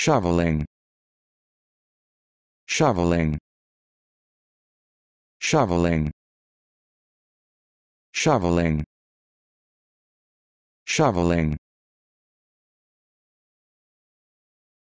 shoveling. Shoveling. Shoveling. Shoveling. Shoveling.